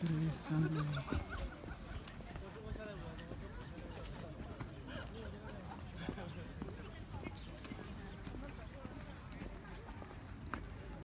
Today is Sunday.